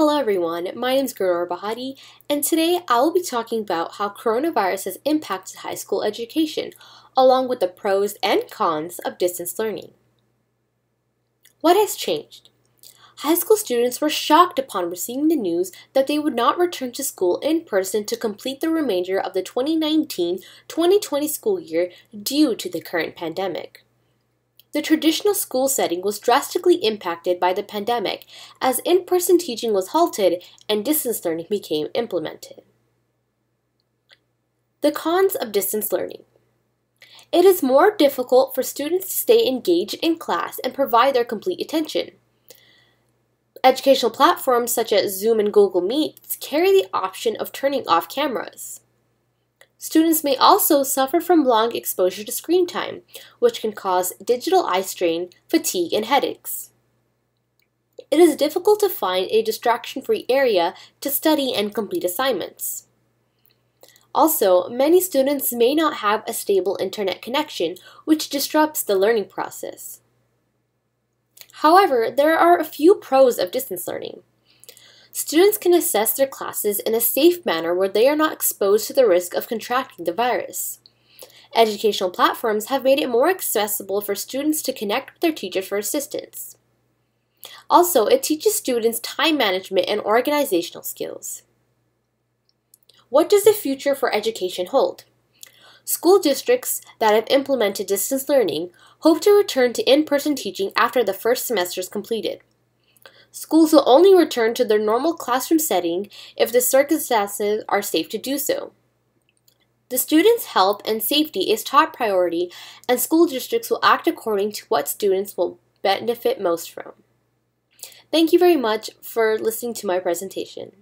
Hello everyone, my name is Gurur Bahati, and today I will be talking about how coronavirus has impacted high school education, along with the pros and cons of distance learning. What has changed? High school students were shocked upon receiving the news that they would not return to school in person to complete the remainder of the 2019-2020 school year due to the current pandemic. The traditional school setting was drastically impacted by the pandemic as in person teaching was halted and distance learning became implemented. The cons of distance learning. It is more difficult for students to stay engaged in class and provide their complete attention. Educational platforms such as Zoom and Google Meets carry the option of turning off cameras. Students may also suffer from long exposure to screen time, which can cause digital eye strain, fatigue, and headaches. It is difficult to find a distraction-free area to study and complete assignments. Also, many students may not have a stable internet connection, which disrupts the learning process. However, there are a few pros of distance learning. Students can assess their classes in a safe manner where they are not exposed to the risk of contracting the virus. Educational platforms have made it more accessible for students to connect with their teachers for assistance. Also, it teaches students time management and organizational skills. What does the future for education hold? School districts that have implemented distance learning hope to return to in-person teaching after the first semester is completed. Schools will only return to their normal classroom setting if the circumstances are safe to do so. The students' health and safety is top priority, and school districts will act according to what students will benefit most from. Thank you very much for listening to my presentation.